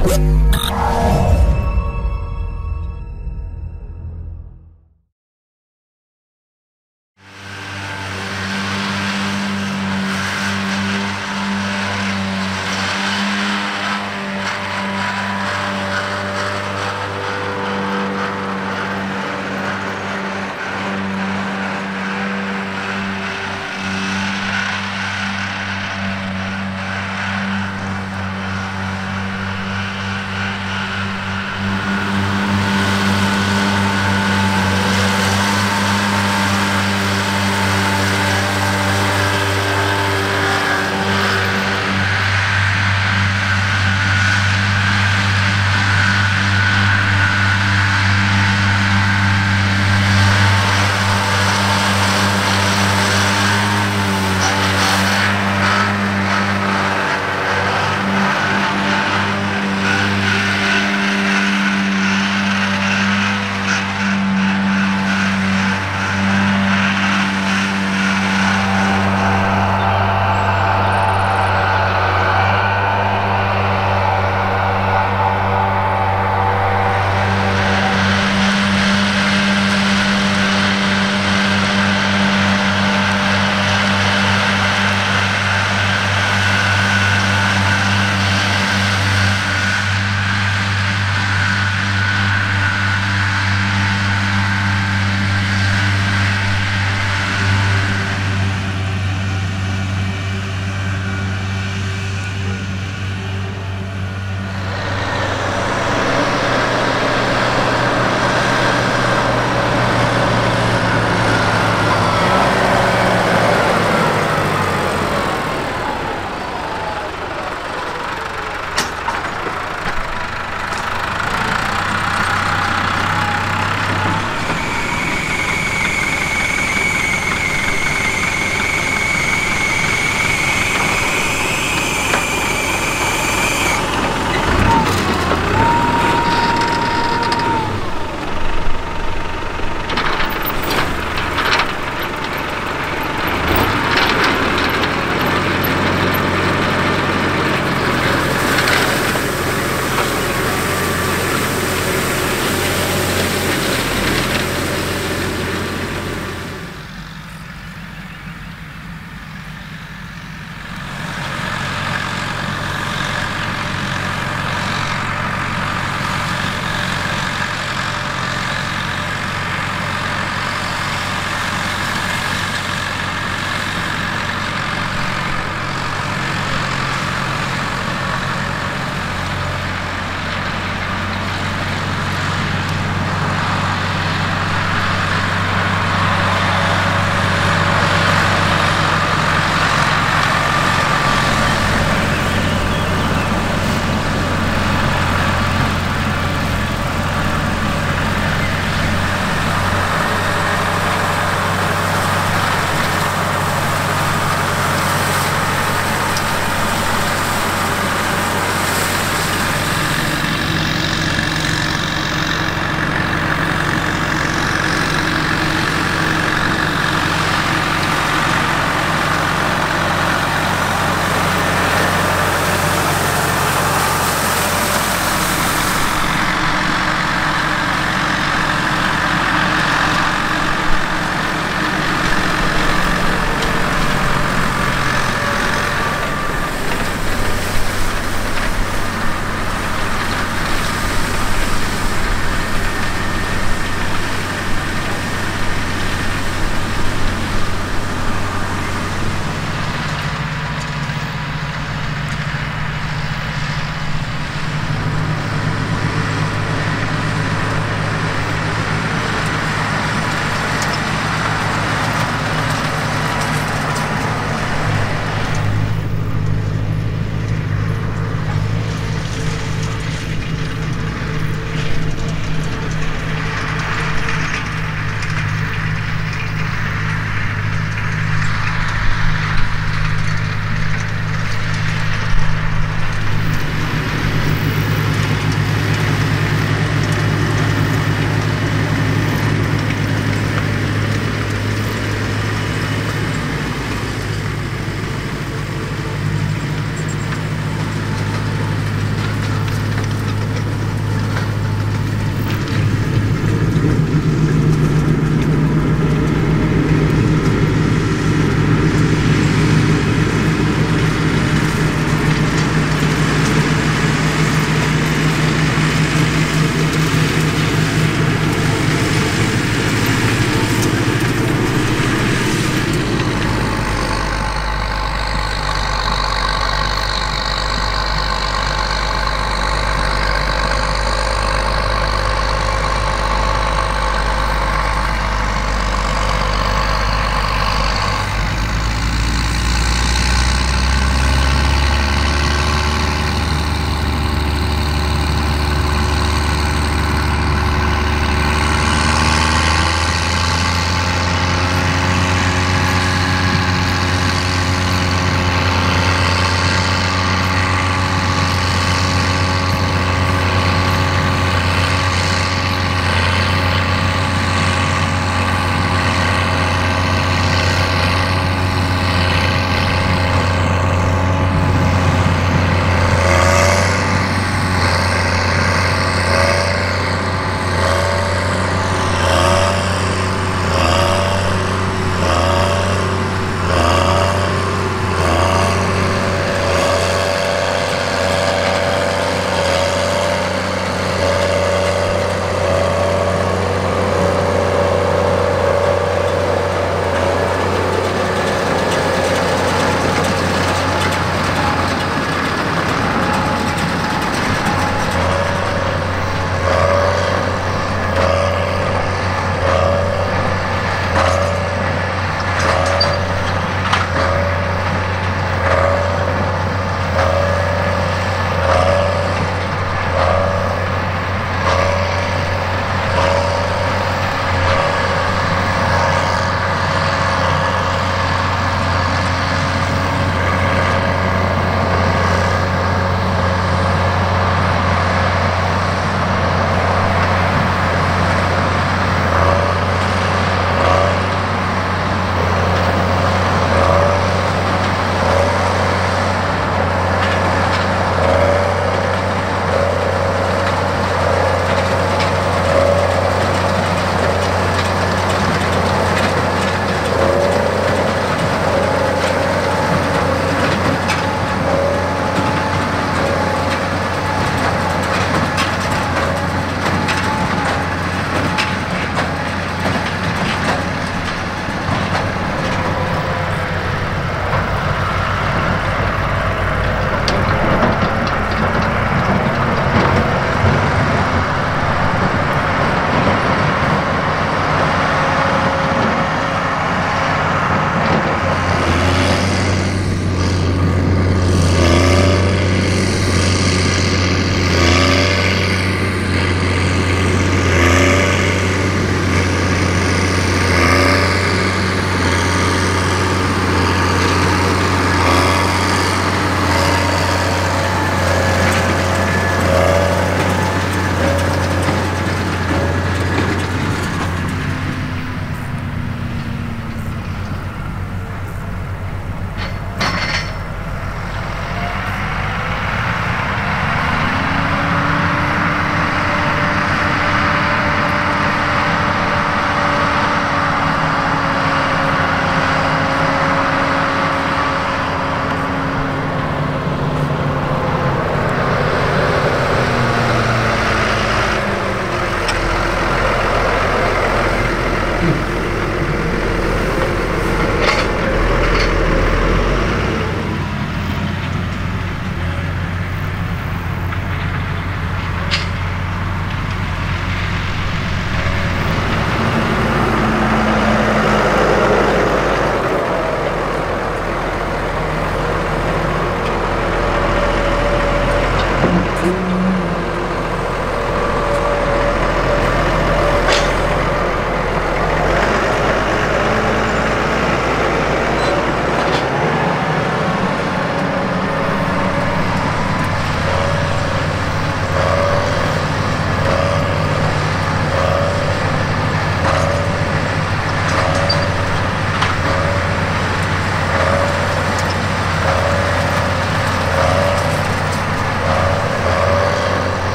Thank.